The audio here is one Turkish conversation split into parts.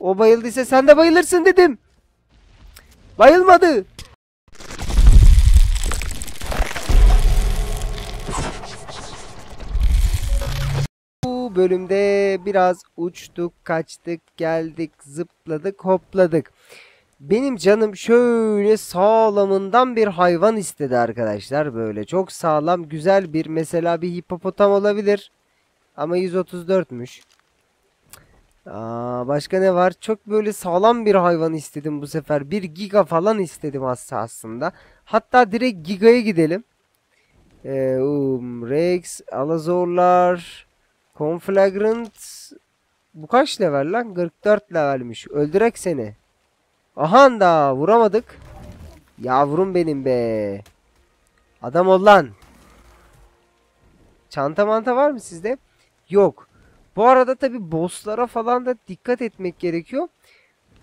O bayıldıysa sen de bayılırsın dedim. Bayılmadı. Bu bölümde biraz uçtuk, kaçtık, geldik, zıpladık, hopladık. Benim canım şöyle sağlamından bir hayvan istedi arkadaşlar. Böyle çok sağlam, güzel bir mesela bir hipopotam olabilir. Ama 134'müş. Aa, başka ne var? Çok böyle sağlam bir hayvan istedim bu sefer. 1 giga falan istedim aslında. Hatta direkt gigaya gidelim. Ee, um, Rex, Alazorlar, Conflagrant. Bu kaç level lan? 44 levelmiş. Öldürek seni. Aha da vuramadık. Yavrum benim be. Adam ol lan. Çanta manta var mı sizde? Yok. Bu arada tabi bosslara falan da dikkat etmek gerekiyor.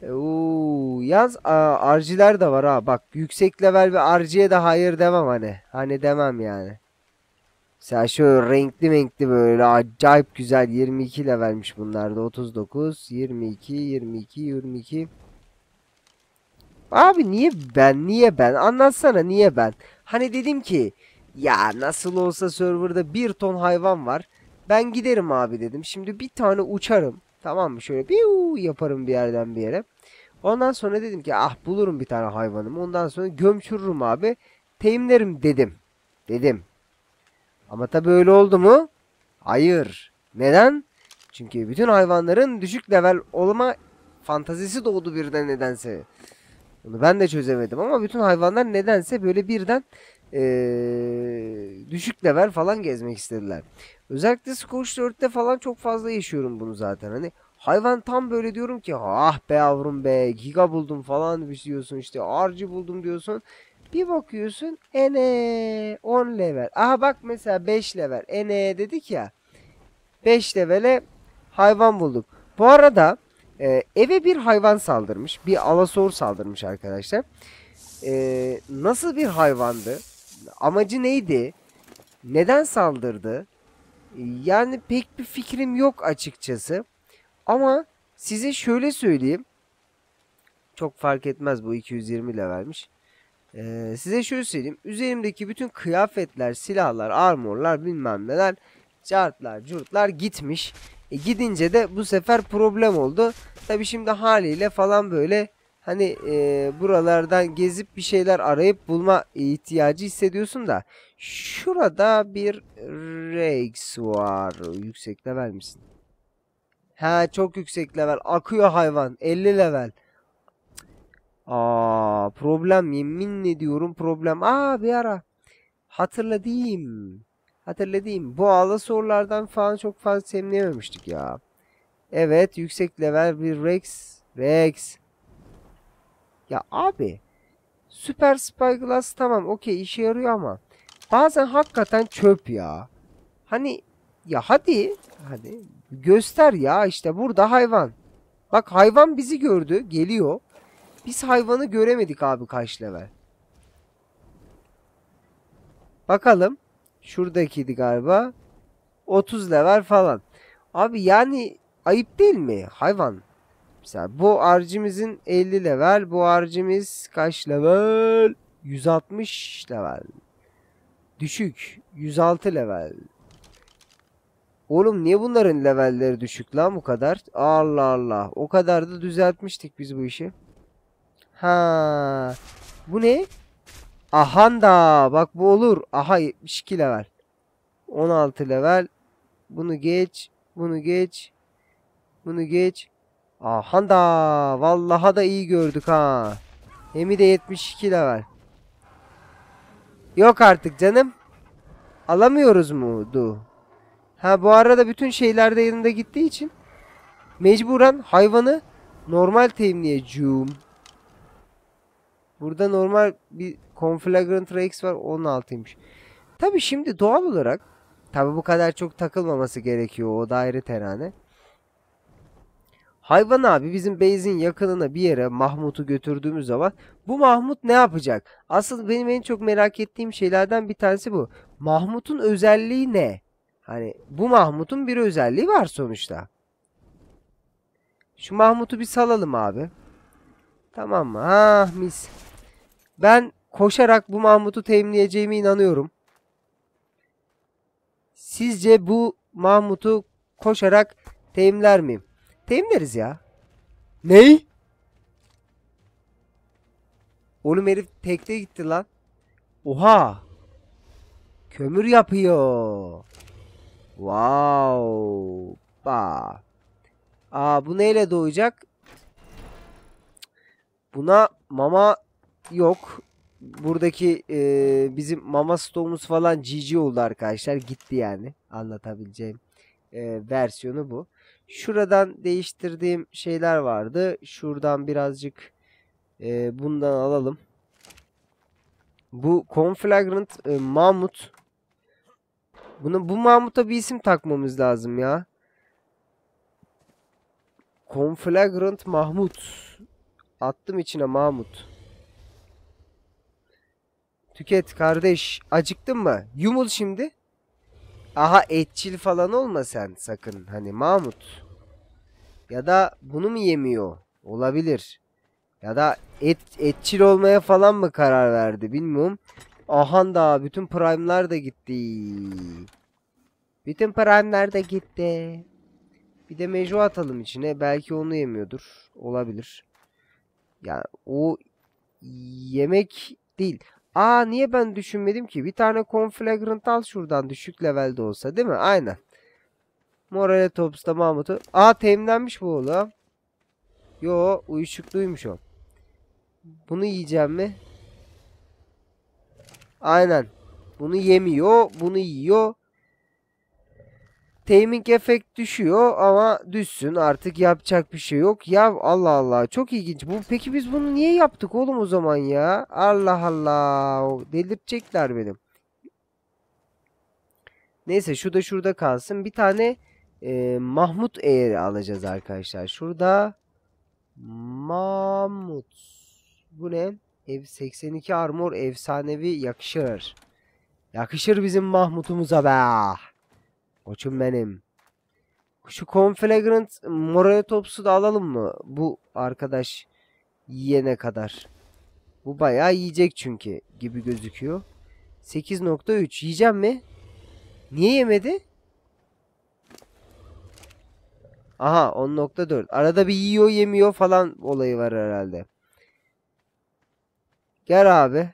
E, Oo, yaz aa, RG'ler de var ha. Bak yüksek level ve RG'ye de hayır demem hani. Hani demem yani. Mesela şöyle renkli renkli böyle acayip güzel 22 levelmiş bunlar da 39 22 22 22 Abi niye ben niye ben anlatsana niye ben Hani dedim ki ya nasıl olsa serverda bir ton hayvan var ben giderim abi dedim. Şimdi bir tane uçarım. Tamam mı? Şöyle bir yaparım bir yerden bir yere. Ondan sonra dedim ki ah bulurum bir tane hayvanımı. Ondan sonra gömçürürüm abi. Teyimlerim dedim. Dedim. Ama tabi öyle oldu mu? Hayır. Neden? Çünkü bütün hayvanların düşük level olma fantazisi doğdu birden nedense. Bunu ben de çözemedim ama bütün hayvanlar nedense böyle birden ee, düşük level falan gezmek istediler. Özellikle Scorch 4'te falan çok fazla yaşıyorum bunu zaten. Hani hayvan tam böyle diyorum ki ah be yavrum be giga buldum falan diyorsun işte harcı buldum diyorsun. Bir bakıyorsun ene 10 level. Aha bak mesela 5 level. Ene dedik ya. 5 levele hayvan bulduk. Bu arada e, eve bir hayvan saldırmış. Bir alasor saldırmış arkadaşlar. E, nasıl bir hayvandı? Amacı neydi? Neden saldırdı? Yani pek bir fikrim yok açıkçası. Ama size şöyle söyleyeyim. Çok fark etmez bu 220 levelmiş. Ee, size şöyle söyleyeyim. Üzerimdeki bütün kıyafetler, silahlar, armorlar bilmem neler cartlar, curtlar gitmiş. E, gidince de bu sefer problem oldu. Tabi şimdi haliyle falan böyle hani e, buralardan gezip bir şeyler arayıp bulma ihtiyacı hissediyorsun da şurada bir Rex var. Yüksek level misin? Ha çok yüksek level. Akıyor hayvan. 50 level. Aa problem yemin ediyorum problem. Aa bir ara hatırladım. Hatırladım. Bu ağla sorulardan falan çok fazla sevmemiştik ya. Evet yüksek level bir Rex. Rex. Ya abi. Süper Spyglass tamam okey işe yarıyor ama bazen hakikaten çöp ya. Hani ya hadi hadi göster ya işte burada hayvan. Bak hayvan bizi gördü geliyor. Biz hayvanı göremedik abi kaç level. Bakalım. Şuradakiydi galiba. 30 level falan. Abi yani ayıp değil mi? Hayvan. Mesela bu harcımızın 50 level. Bu harcımız kaç level? 160 level. Düşük. 106 level. Oğlum niye bunların levelleri düşük lan bu kadar? Allah Allah. O kadar da düzeltmiştik biz bu işi. Ha. Bu ne? Ahanda. Bak bu olur. Aha 72 level. 16 level. Bunu geç. Bunu geç. Bunu geç. Ahanda. Vallaha da iyi gördük ha. Hemi de 72 level. Yok artık canım. Alamıyoruz mu du? Ha bu arada bütün şeyler de yanında gittiği için mecburen hayvanı normal teminleyeceğim. Burada normal bir Conflagrant Rex var 16'ymış. Tabi şimdi doğal olarak tabi bu kadar çok takılmaması gerekiyor o daire terane. Hayvan abi bizim base'in yakınına bir yere Mahmut'u götürdüğümüz zaman bu Mahmut ne yapacak? Asıl benim en çok merak ettiğim şeylerden bir tanesi bu. Mahmut'un özelliği ne? Hani bu Mahmut'un bir özelliği var sonuçta. Şu Mahmut'u bir salalım abi. Tamam mı? Ha mis. Ben koşarak bu Mahmut'u temizleyeceğime inanıyorum. Sizce bu Mahmut'u koşarak temizler miyim? Temizleriz ya. Ney? Oğlum herif tekte gitti lan. Oha. Kömür yapıyor. Wow. Ba. Aa bu neyle doğacak? Buna mama yok. Buradaki e, bizim mama stoğumuz falan GG oldu arkadaşlar. Gitti yani. Anlatabileceğim e, versiyonu bu. Şuradan değiştirdiğim şeyler vardı. Şuradan birazcık e, bundan alalım. Bu Conflagrant e, Mahmut. Bunu, bu Mahmut'a bir isim takmamız lazım ya. Conflagrant Mahmut. Attım içine Mahmut. Tüket kardeş. Acıktın mı? Yumul şimdi. Aha etçil falan olma sen sakın. Hani Mahmut. Ya da bunu mu yemiyor? Olabilir. Ya da et etçil olmaya falan mı karar verdi bilmiyorum. Ahan da bütün prime'lar da gitti. Bütün prime'lar da gitti. Bir de mejo atalım içine. Belki onu yemiyordur. Olabilir. Yani o yemek değil. Aa niye ben düşünmedim ki? Bir tane Conflagrant al şuradan düşük levelde olsa değil mi? Aynen. Morale Tops'ta Mahmut'u. Aa temlenmiş bu oğlum. Yo uyuşukluymuş o. Bunu yiyeceğim mi? Aynen. Bunu yemiyor. Bunu yiyor. Taming efekt düşüyor ama düşsün artık yapacak bir şey yok. Ya Allah Allah çok ilginç. Bu peki biz bunu niye yaptık oğlum o zaman ya? Allah Allah. Delirtecekler benim. Neyse şu da şurada kalsın. Bir tane e, Mahmut eğri alacağız arkadaşlar. Şurada Mahmut. Bu ne? Ev 82 armor efsanevi yakışır. Yakışır bizim Mahmut'umuza be. Koçum benim. Şu Conflagrant Moratops'u da alalım mı? Bu arkadaş yiyene kadar. Bu bayağı yiyecek çünkü gibi gözüküyor. 8.3 yiyeceğim mi? Niye yemedi? Aha 10.4. Arada bir yiyor yemiyor falan olayı var herhalde. Gel abi.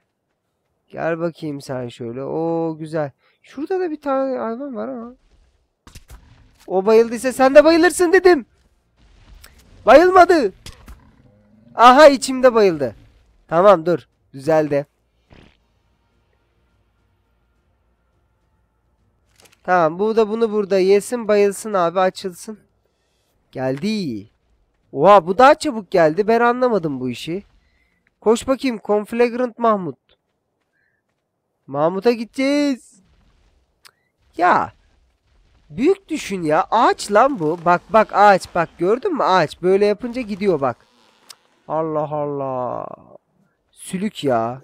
Gel bakayım sen şöyle. Oo güzel. Şurada da bir tane hayvan var ama. O bayıldıysa sen de bayılırsın dedim. Bayılmadı. Aha içimde bayıldı. Tamam dur. Düzeldi. Tamam bu da bunu burada yesin bayılsın abi açılsın. Geldi. Oha bu daha çabuk geldi. Ben anlamadım bu işi. Koş bakayım. Conflagrant Mahmut. Mahmut'a gideceğiz. Ya. Büyük düşün ya. Ağaç lan bu. Bak bak ağaç. Bak gördün mü ağaç. Böyle yapınca gidiyor bak. Allah Allah. Sülük ya.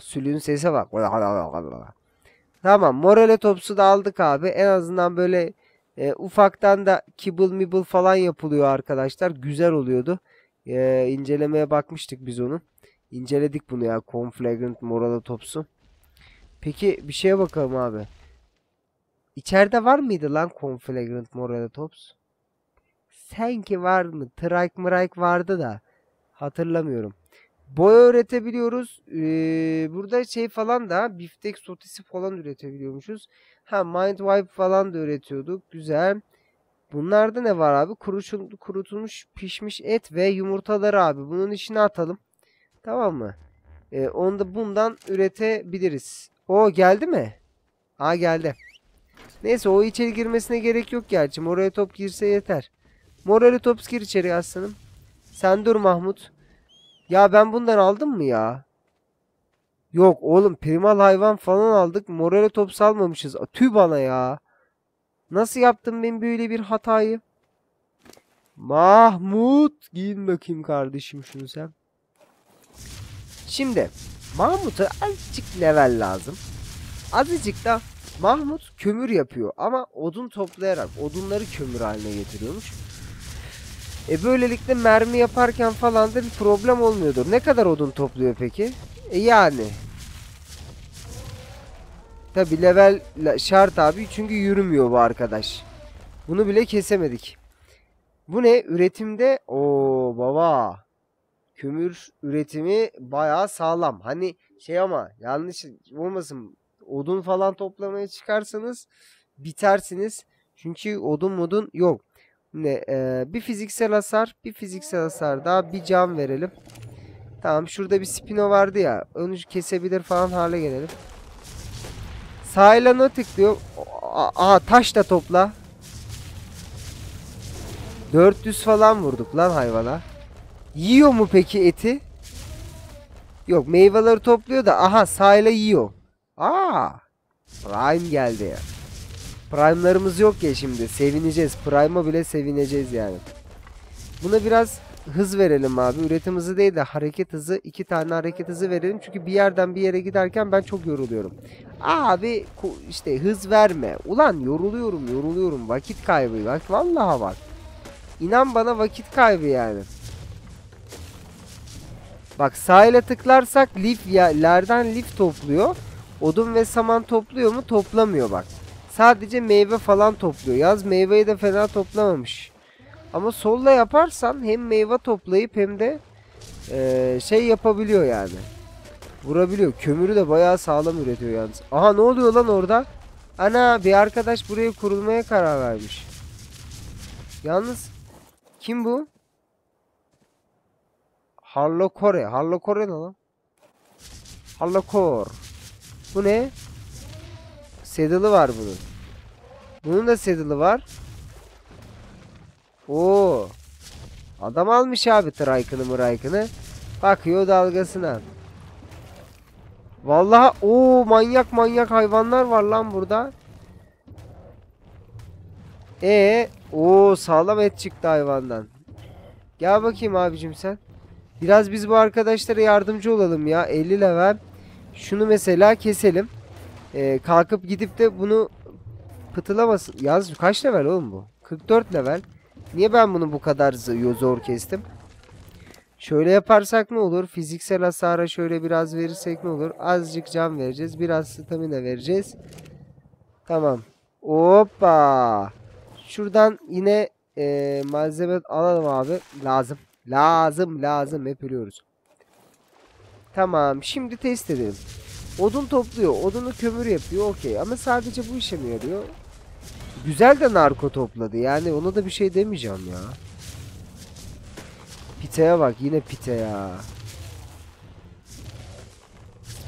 Sülüğün sese bak. Tamam. Morale topsu da aldık abi. En azından böyle e, ufaktan da kibble mibble falan yapılıyor arkadaşlar. Güzel oluyordu. E, incelemeye bakmıştık biz onun. İnceledik bunu ya. Conflagrant Morale topsu. Peki bir şeye bakalım abi. İçeride var mıydı lan Conflagrant Morale Tops? Sanki var mı? Trike mırayk vardı da. Hatırlamıyorum. Boya üretebiliyoruz. Ee, burada şey falan da biftek sotisi falan üretebiliyormuşuz. Ha mind wipe falan da üretiyorduk. Güzel. Bunlarda ne var abi? Kuruşun, kurutulmuş pişmiş et ve yumurtaları abi. Bunun içine atalım. Tamam mı? Ee, onu da bundan üretebiliriz. O geldi mi? Aa geldi. Neyse o içeri girmesine gerek yok gerçi. Morale top girse yeter. Morale top gir içeri aslanım. Sen dur Mahmut. Ya ben bundan aldım mı ya? Yok oğlum primal hayvan falan aldık. Morale top salmamışız. Tüh bana ya. Nasıl yaptım ben böyle bir hatayı? Mahmut. Giyin bakayım kardeşim şunu sen. Şimdi Mahmut'a azıcık level lazım. Azıcık da Mahmut kömür yapıyor ama odun toplayarak odunları kömür haline getiriyormuş. E böylelikle mermi yaparken falan da bir problem olmuyordur. Ne kadar odun topluyor peki? E yani. Tabi level şart abi çünkü yürümüyor bu arkadaş. Bunu bile kesemedik. Bu ne? Üretimde o baba. Kömür üretimi bayağı sağlam. Hani şey ama yanlış olmasın. Odun falan toplamaya çıkarsanız bitersiniz. Çünkü odun modun yok. Ne e, bir fiziksel hasar, bir fiziksel hasar daha bir can verelim. Tamam şurada bir spino vardı ya. Onu kesebilir falan hale gelelim. Sağ tıklıyor. Aa taş da topla. 400 falan vurduk lan hayvana. Yiyor mu peki eti? Yok meyveleri topluyor da aha sahile yiyor. Aa! Prime geldi ya. Prime'larımız yok ya şimdi. Sevineceğiz. Prime'a bile sevineceğiz yani. Buna biraz hız verelim abi. Üretim hızı değil de hareket hızı. iki tane hareket hızı verelim. Çünkü bir yerden bir yere giderken ben çok yoruluyorum. Abi işte hız verme. Ulan yoruluyorum yoruluyorum. Vakit kaybı. Bak vallahi bak. İnan bana vakit kaybı yani. Bak sahile tıklarsak lif yerlerden lif topluyor. Odun ve saman topluyor mu? Toplamıyor bak. Sadece meyve falan topluyor. Yaz meyveyi de fena toplamamış. Ama solla yaparsan hem meyve toplayıp hem de ee, şey yapabiliyor yani. Vurabiliyor. Kömürü de bayağı sağlam üretiyor yalnız. Aha ne oluyor lan orada? Ana bir arkadaş buraya kurulmaya karar vermiş. Yalnız kim bu? Hallokore. Hallokore ne lan? Hallokor. Bu ne? Saddle'ı var bunun. Bunun da saddle'ı var. Oo. Adam almış abi Trike'ını mıraykını. Bakıyor dalgasına. Vallahi o manyak manyak hayvanlar var lan burada. E o sağlam et çıktı hayvandan. Gel bakayım abicim sen. Biraz biz bu arkadaşlara yardımcı olalım ya. 50 level. Şunu mesela keselim. Ee, kalkıp gidip de bunu pıtılamasın. Yaz kaç level oğlum bu? 44 level. Niye ben bunu bu kadar zor kestim? Şöyle yaparsak ne olur? Fiziksel hasara şöyle biraz verirsek ne olur? Azıcık can vereceğiz. Biraz stamina vereceğiz. Tamam. Hoppa. Şuradan yine e, malzeme alalım abi. Lazım. Lazım lazım. Hep ölüyoruz. Tamam. Şimdi test edelim. Odun topluyor. Odunu kömür yapıyor. Okey. Ama sadece bu işe mi yarıyor? Güzel de narko topladı. Yani ona da bir şey demeyeceğim ya. Piteye bak. Yine pite ya.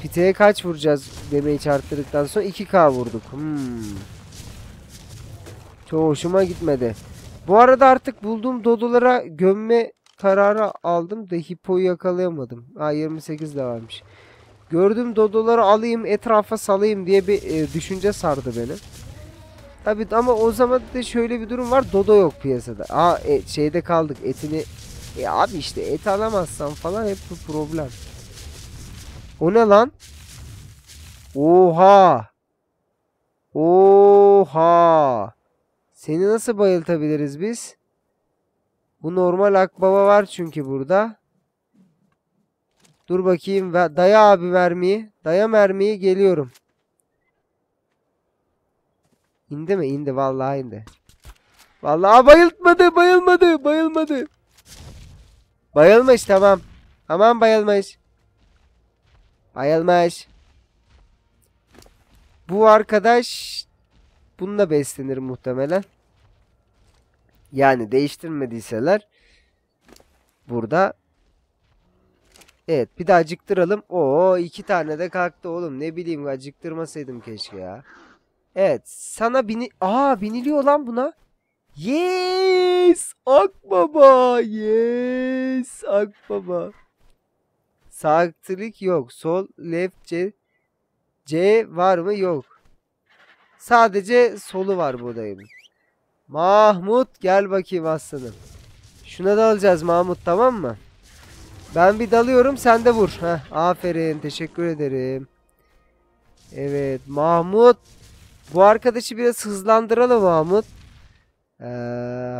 Piteye kaç vuracağız demeyi çarptırdıktan sonra 2k vurduk. Hmm. Çok hoşuma gitmedi. Bu arada artık bulduğum dodolara gömme kararı aldım da hipoyu yakalayamadım. Ha 28 de varmış. Gördüğüm dodoları alayım etrafa salayım diye bir e, düşünce sardı beni. Tabi ama o zaman da şöyle bir durum var. Dodo yok piyasada. Aa e, şeyde kaldık etini. E abi işte et alamazsan falan hep bu problem. O ne lan? Oha. Oha. Seni nasıl bayıltabiliriz biz? Bu normal akbaba var çünkü burada. Dur bakayım. Daya abi mermiyi. Daya mermiyi geliyorum. İndi mi? İndi. Vallahi indi. Vallahi bayılmadı. Bayılmadı. Bayılmadı. Bayılmış tamam. Tamam bayılmış. Bayılmış. Bu arkadaş bununla beslenir muhtemelen. Yani değiştirmediyseler burada Evet bir daha acıktıralım. Oo iki tane de kalktı oğlum. Ne bileyim acıktırmasaydım keşke ya. Evet sana bini... Aa biniliyor lan buna. Yes! Akbaba! Yes! Akbaba. Sağ klik yok. Sol, left, C. C var mı? Yok. Sadece solu var bu dayının. Mahmut gel bakayım aslanım. Şuna da alacağız Mahmut tamam mı? Ben bir dalıyorum sen de vur. Heh, aferin teşekkür ederim. Evet Mahmut Bu arkadaşı biraz hızlandıralım Mahmut. Ee,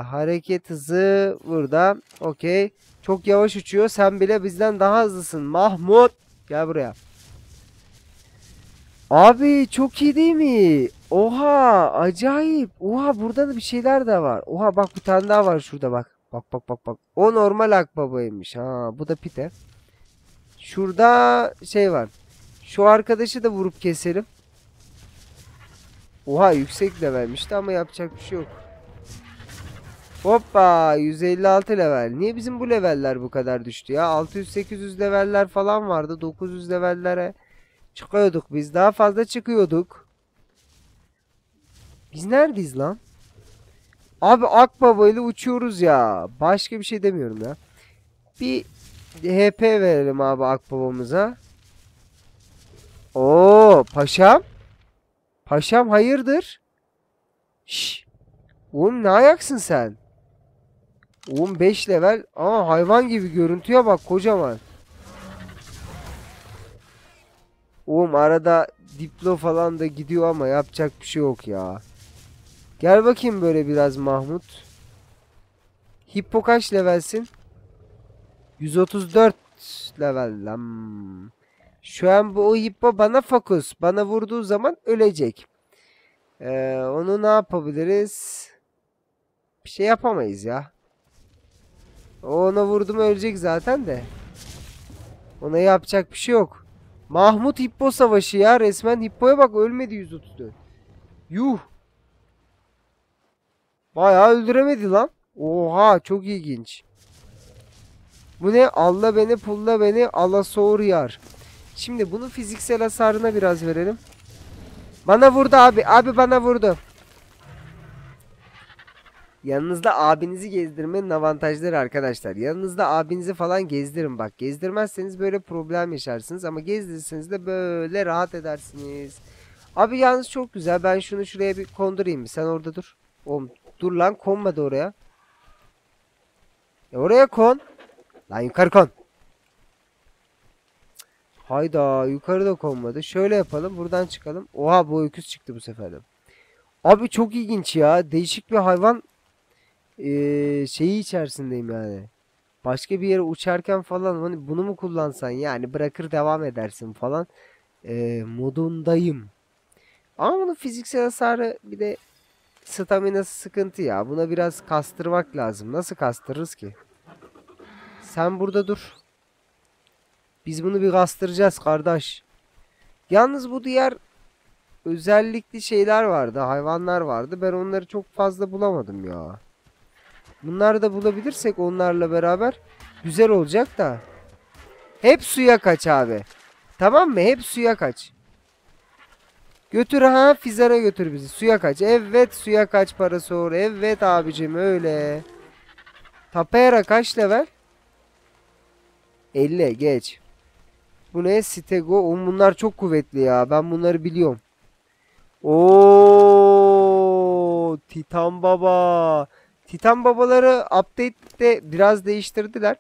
hareket hızı burada. Okey. Çok yavaş uçuyor. Sen bile bizden daha hızlısın. Mahmut. Gel buraya. Abi çok iyi değil mi? Oha acayip. Oha burada da bir şeyler de var. Oha bak bir tane daha var şurada bak. Bak bak bak bak. O normal akbabaymış. Ha bu da pite. Şurada şey var. Şu arkadaşı da vurup keselim. Oha yüksek levelmişti ama yapacak bir şey yok. Hoppa 156 level. Niye bizim bu leveller bu kadar düştü ya? 600-800 leveller falan vardı. 900 levellere çıkıyorduk. Biz daha fazla çıkıyorduk. Biz neredeyiz lan? Abi Akbaba ile uçuyoruz ya. Başka bir şey demiyorum ya. Bir HP verelim abi Akbaba'mıza. Oo paşam. Paşam hayırdır? Şş. Oğlum ne ayaksın sen? Oğlum 5 level. Aa hayvan gibi görüntüye bak kocaman. Oğlum arada diplo falan da gidiyor ama yapacak bir şey yok ya. Gel bakayım böyle biraz Mahmut. Hippo kaç levelsin? 134 level lan. Şu an bu o hippo bana fokus. Bana vurduğu zaman ölecek. Ee, onu ne yapabiliriz? Bir şey yapamayız ya. O ona vurdum ölecek zaten de. Ona yapacak bir şey yok. Mahmut Hippo savaşı ya. Resmen Hippo'ya bak ölmedi 134. Yuh. Bayağı öldüremedi lan. Oha çok ilginç. Bu ne? Allah beni pulla beni ala soğur yar. Şimdi bunu fiziksel hasarına biraz verelim. Bana vurdu abi. Abi bana vurdu. Yanınızda abinizi gezdirmenin avantajları arkadaşlar. Yanınızda abinizi falan gezdirin bak. Gezdirmezseniz böyle problem yaşarsınız ama gezdirirseniz de böyle rahat edersiniz. Abi yalnız çok güzel. Ben şunu şuraya bir kondurayım? Sen orada dur. Oğlum dur lan konmadı oraya. E oraya kon. Lan yukarı kon. Hayda yukarıda konmadı. Şöyle yapalım. Buradan çıkalım. Oha bu öküz çıktı bu sefer de. Abi çok ilginç ya. Değişik bir hayvan ee, şeyi içerisindeyim yani. Başka bir yere uçarken falan hani bunu mu kullansan yani bırakır devam edersin falan ee, modundayım. Ama bunun fiziksel hasarı bir de staminası sıkıntı ya. Buna biraz kastırmak lazım. Nasıl kastırırız ki? Sen burada dur. Biz bunu bir kastıracağız kardeş. Yalnız bu diğer özellikli şeyler vardı. Hayvanlar vardı. Ben onları çok fazla bulamadım ya. Bunları da bulabilirsek onlarla beraber güzel olacak da. Hep suya kaç abi. Tamam mı? Hep suya kaç. Götür ha Fizar'a götür bizi. Suya kaç. Evet suya kaç para sor. Evet abicim öyle. Tapera kaç level? 50 geç. Bu ne? Stego. Oğlum bunlar çok kuvvetli ya. Ben bunları biliyorum. Oo, Titan Baba. Titan babaları update'de biraz değiştirdiler.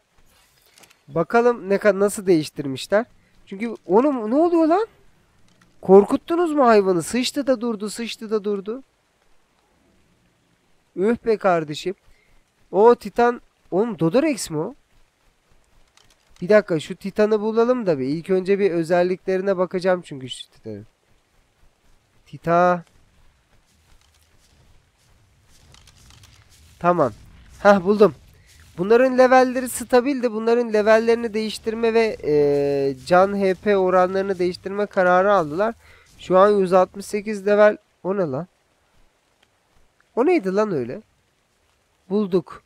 Bakalım ne nasıl değiştirmişler. Çünkü onun ne oluyor lan? Korkuttunuz mu hayvanı? Sıçtı da durdu, sıçtı da durdu. Üh be kardeşim. O Titan, oğlum Dodorex mi o? Bir dakika şu Titan'ı bulalım da bir. İlk önce bir özelliklerine bakacağım çünkü şu Titan'ın. Tita. Tamam. Hah buldum. Bunların levelleri stabildi. Bunların levellerini değiştirme ve e, can HP oranlarını değiştirme kararı aldılar. Şu an 168 level. O ne lan? O neydi lan öyle? Bulduk.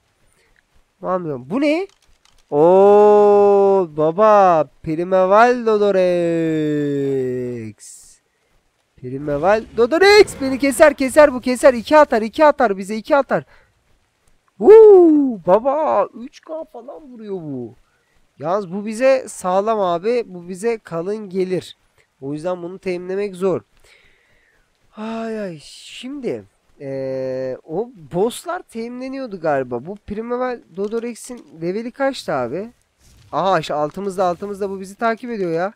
Anlıyorum. Bu ne? Oo baba Primeval Dodorex. Primeval Dodorex beni keser keser bu keser. iki atar iki atar bize iki atar. Uuu baba 3K falan vuruyor bu. Yalnız bu bize sağlam abi. Bu bize kalın gelir. O yüzden bunu teminlemek zor. Ay ay şimdi ee, o bosslar teminleniyordu galiba. Bu Primeval Dodorex'in leveli kaçtı abi? Aha işte altımızda altımızda bu bizi takip ediyor ya.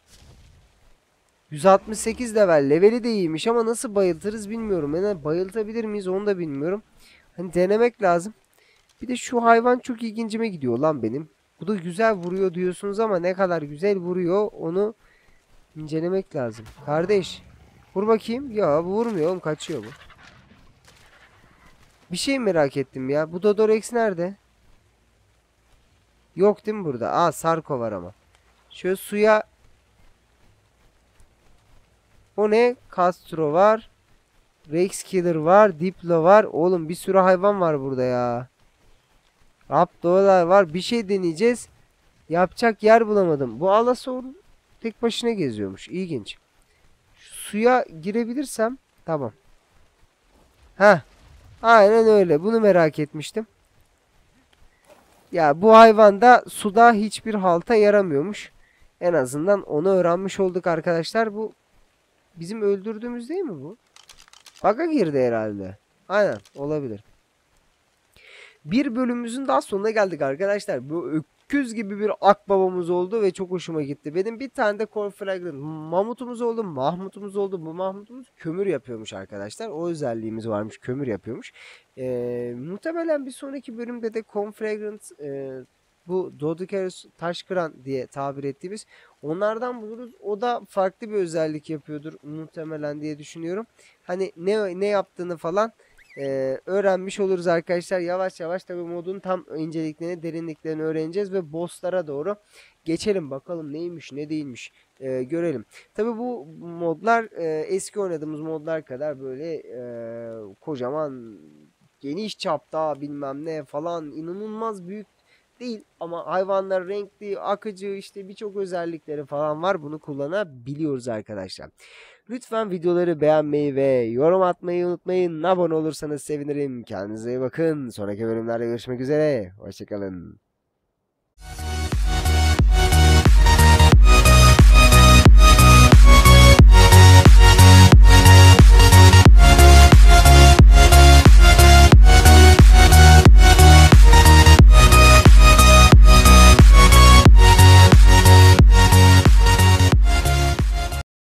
168 level. Leveli de iyiymiş ama nasıl bayıltırız bilmiyorum. Yani bayıltabilir miyiz onu da bilmiyorum. Hani denemek lazım. Bir de şu hayvan çok ilgincime gidiyor lan benim. Bu da güzel vuruyor diyorsunuz ama ne kadar güzel vuruyor onu incelemek lazım. Kardeş vur bakayım. Ya vurmuyor oğlum kaçıyor bu. Bir şey merak ettim ya. Bu Dodorex nerede? Yok değil mi burada? Aa Sarko var ama. Şöyle suya o ne? Castro var. Rex Killer var. Diplo var. Oğlum bir sürü hayvan var burada ya. Raptorlar var. Bir şey deneyeceğiz. Yapacak yer bulamadım. Bu Alasaur tek başına geziyormuş. İlginç. Suya girebilirsem tamam. Ha, Aynen öyle. Bunu merak etmiştim. Ya bu hayvan da suda hiçbir halta yaramıyormuş. En azından onu öğrenmiş olduk arkadaşlar. Bu bizim öldürdüğümüz değil mi bu? Bug'a girdi herhalde. Aynen olabilir. Bir bölümümüzün daha sonuna geldik arkadaşlar. Bu öküz gibi bir akbabamız oldu ve çok hoşuma gitti. Benim bir tane de Corfragrant mamutumuz oldu, Mahmutumuz oldu. Bu Mahmutumuz kömür yapıyormuş arkadaşlar. O özelliğimiz varmış. Kömür yapıyormuş. Ee, muhtemelen bir sonraki bölümde de Confragrant e, bu Dodocarus taş kıran diye tabir ettiğimiz onlardan buluruz. O da farklı bir özellik yapıyordur muhtemelen diye düşünüyorum. Hani ne ne yaptığını falan e, öğrenmiş oluruz arkadaşlar. Yavaş yavaş tabi modun tam inceliklerini, derinliklerini öğreneceğiz ve bosslara doğru geçelim. Bakalım neymiş, ne değilmiş e, görelim. Tabi bu modlar e, eski oynadığımız modlar kadar böyle e, kocaman geniş çapta bilmem ne falan inanılmaz büyük değil ama hayvanlar renkli, akıcı işte birçok özellikleri falan var. Bunu kullanabiliyoruz arkadaşlar. Lütfen videoları beğenmeyi ve yorum atmayı unutmayın. Abone olursanız sevinirim. Kendinize iyi bakın. Sonraki bölümlerde görüşmek üzere. Hoşçakalın.